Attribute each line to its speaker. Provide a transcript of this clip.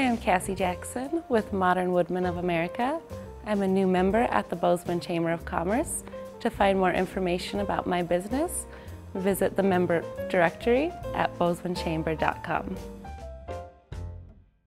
Speaker 1: I'm Cassie Jackson with Modern Woodmen of America. I'm a new member at the Bozeman Chamber of Commerce. To find more information about my business, visit the member directory at bozemanchamber.com.